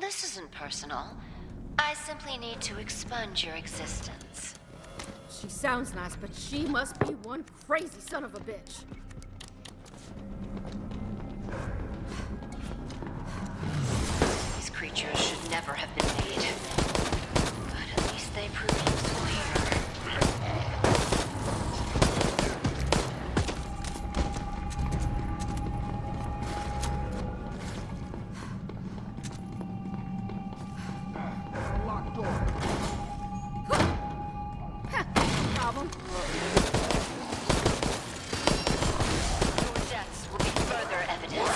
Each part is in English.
This isn't personal. I simply need to expunge your existence. She sounds nice, but she must be one crazy son of a bitch. These creatures should never have been Problem. Your deaths will be further evidence.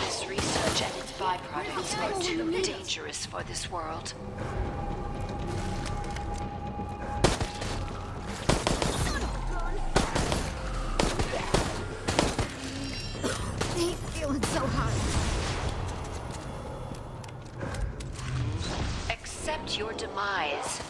This research and its byproducts are too dangerous for this world. Accept your demise.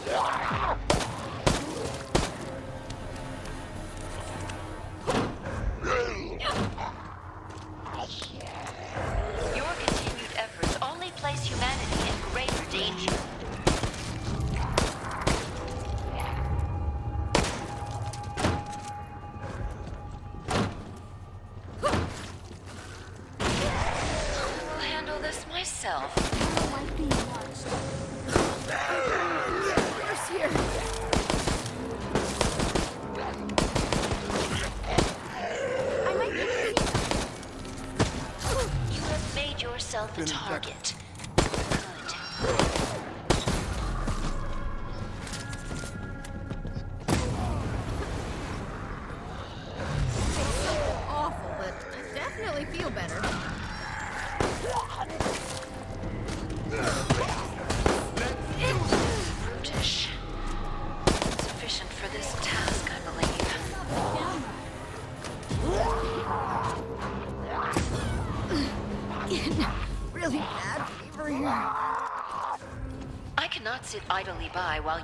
the target.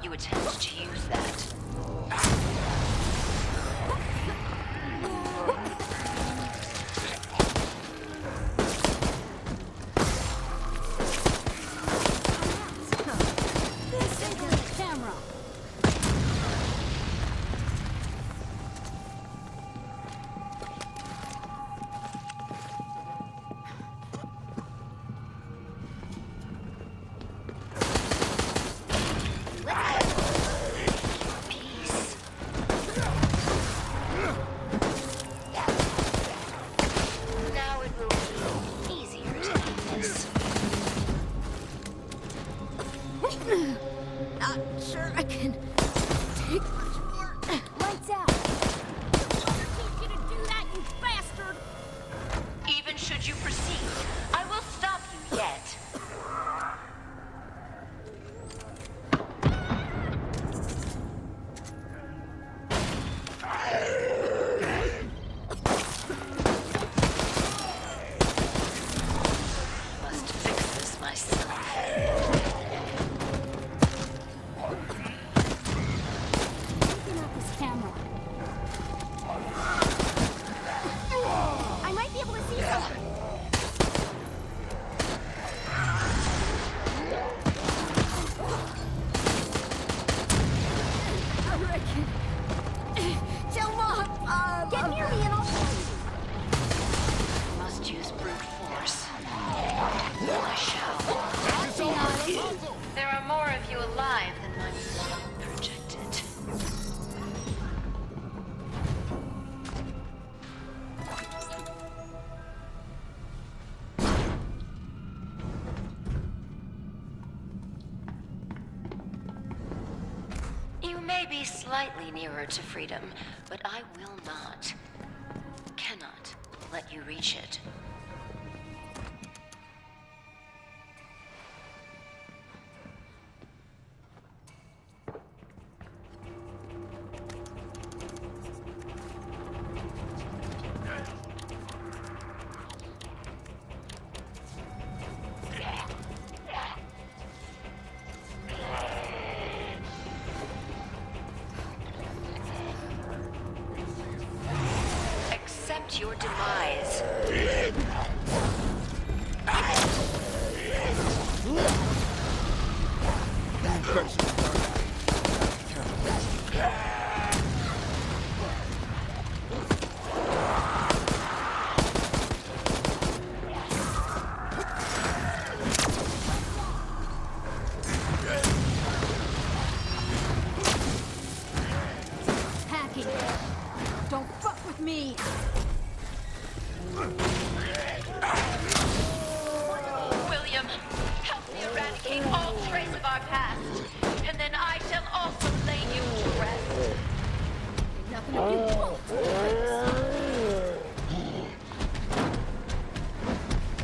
you would. nearer to freedom, but I will not, cannot let you reach it. Corpse.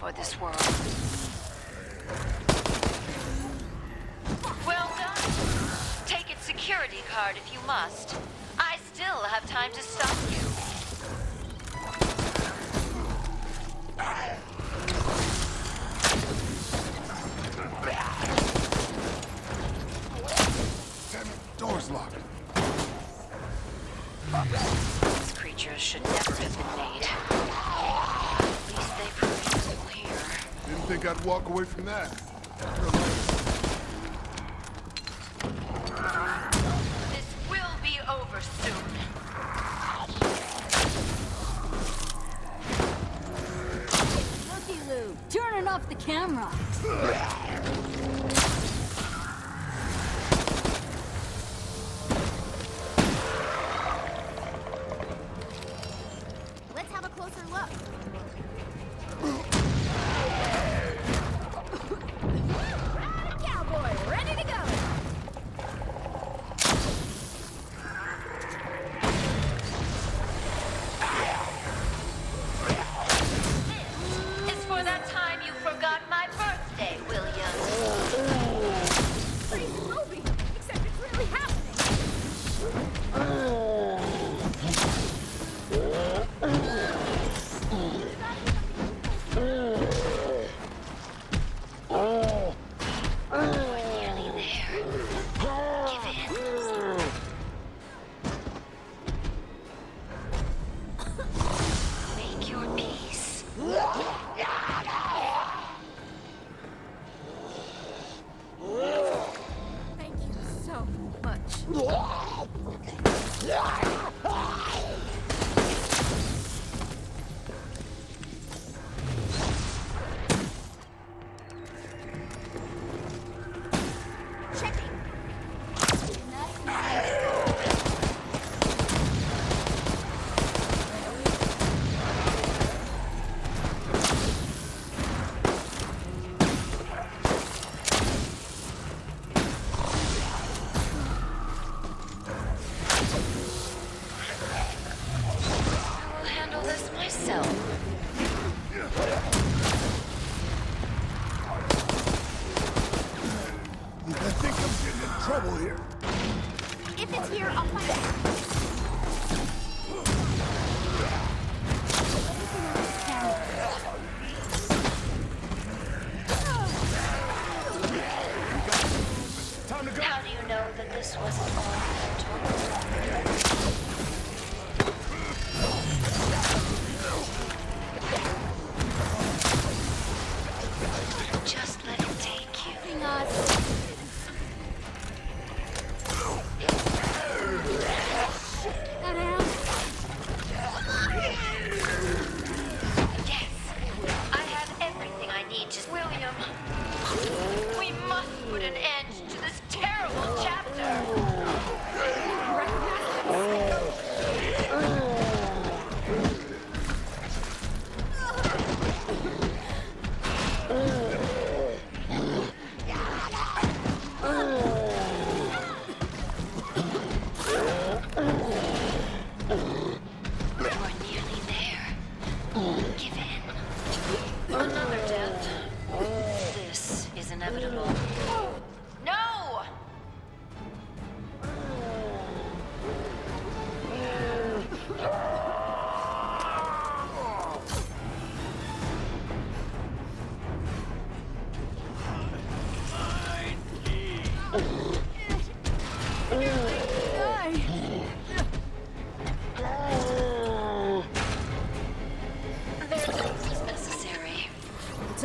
for this world. Well done. Take its security card if you must. I still have time to stop you. Damn it, door's locked. These creatures should never have been made. think I'd walk away from that. This will be over soon. Lucky Lou. Turning off the camera.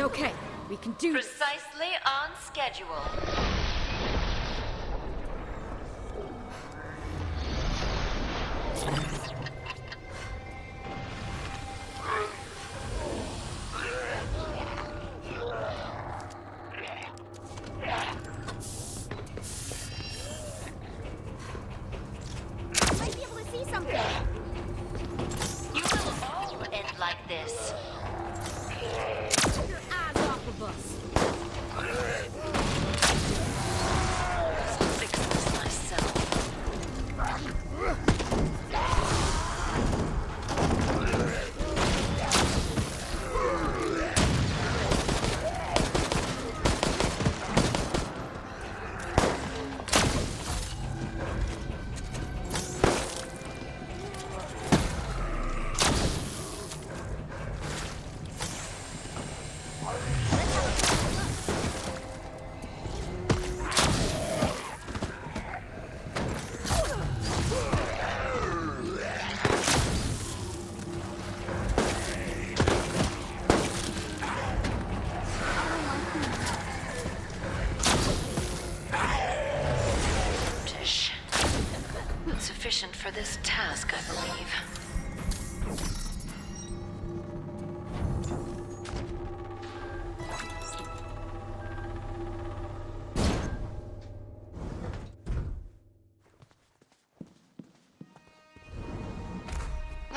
okay. We can do Precisely on schedule.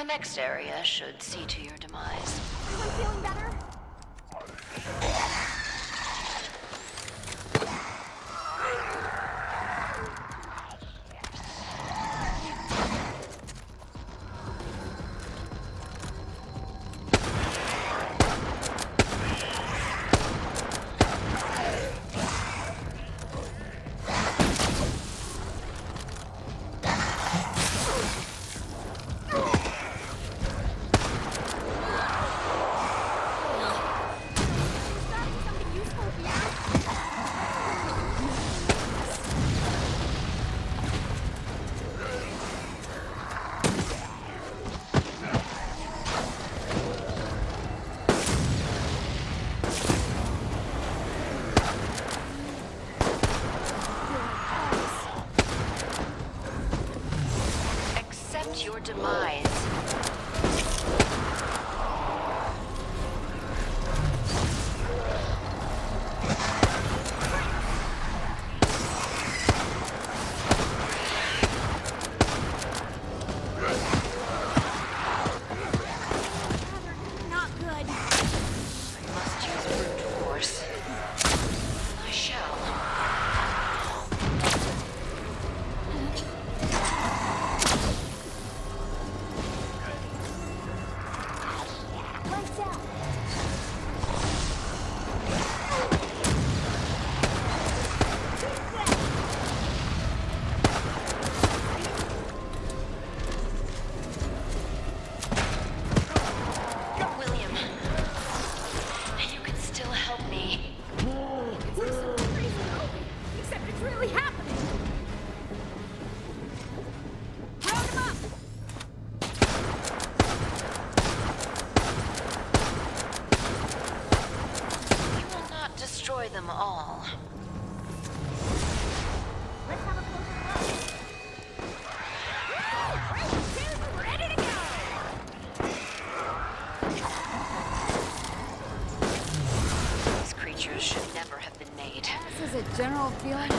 next area should see to your demise. them all. These creatures should never have been made. This is a general feeling